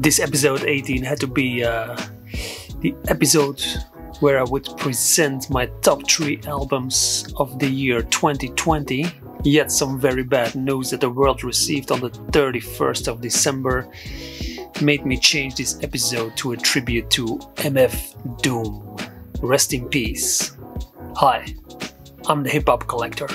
this episode 18 had to be uh, the episode where I would present my top three albums of the year 2020. Yet some very bad news that the world received on the 31st of December made me change this episode to a tribute to MF Doom. Rest in peace. Hi, I'm the Hip Hop Collector.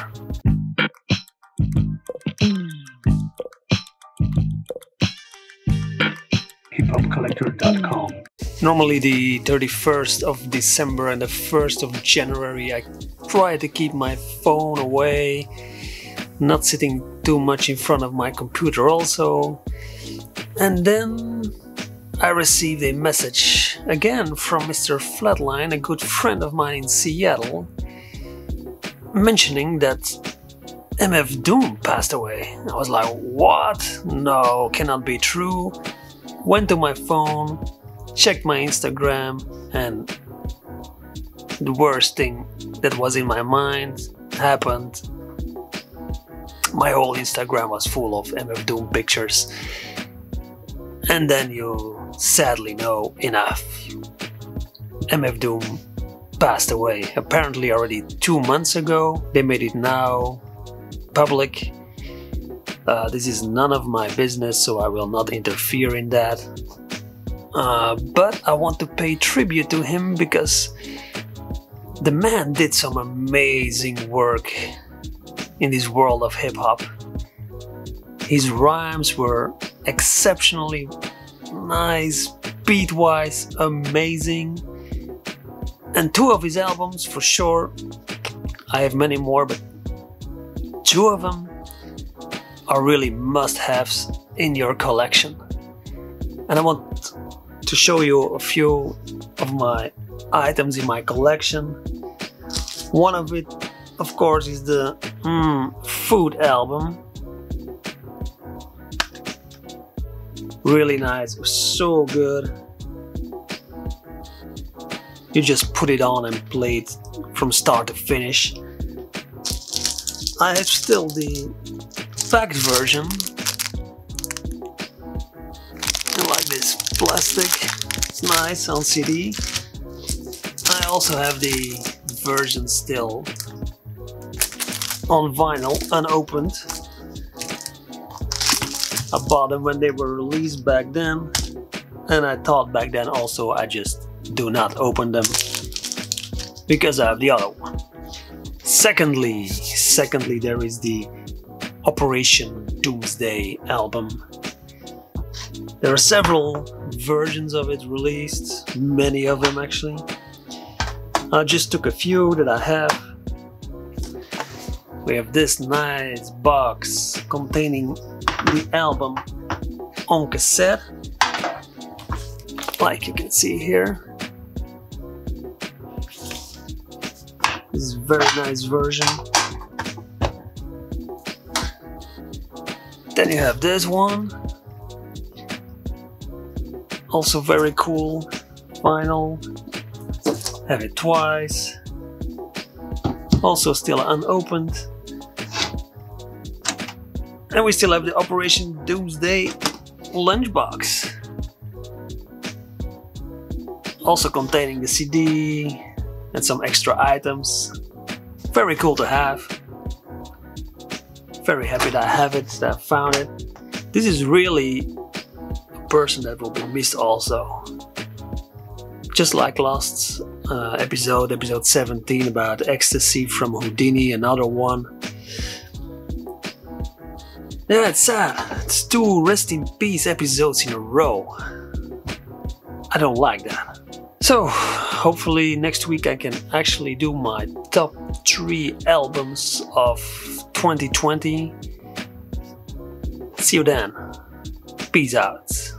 hiphopcollector.com. Normally, the 31st of December and the 1st of January, I try to keep my phone away, not sitting too much in front of my computer, also. And then I received a message again from Mr. Flatline, a good friend of mine in Seattle, mentioning that MF Doom passed away. I was like, what? No, cannot be true went to my phone, checked my Instagram, and the worst thing that was in my mind happened. My whole Instagram was full of MF Doom pictures. And then you sadly know enough. MF Doom passed away apparently already two months ago. They made it now public uh, this is none of my business, so I will not interfere in that. Uh, but I want to pay tribute to him because the man did some amazing work in this world of hip hop. His rhymes were exceptionally nice, beat wise, amazing. And two of his albums, for sure, I have many more, but two of them are really must-haves in your collection. And I want to show you a few of my items in my collection. One of it, of course, is the mm, Food album. Really nice, so good. You just put it on and play it from start to finish. I have still the packed version. I like this plastic, it's nice on CD. I also have the version still on vinyl, unopened. I bought them when they were released back then, and I thought back then also I just do not open them because I have the other one. Secondly, secondly there is the Operation Doomsday album. There are several versions of it released, many of them actually. I just took a few that I have. We have this nice box containing the album on cassette, like you can see here. This is very nice version. Then you have this one. Also very cool. Vinyl. Have it twice. Also still unopened. And we still have the Operation Doomsday lunchbox. Also containing the CD and some extra items. Very cool to have very happy that I have it, that I found it. This is really a person that will be missed also. Just like last uh, episode, episode 17 about ecstasy from Whodini, another one. Yeah, it's sad. It's two rest in peace episodes in a row. I don't like that. So, hopefully next week I can actually do my top 3 albums of 2020. See you then. Peace out.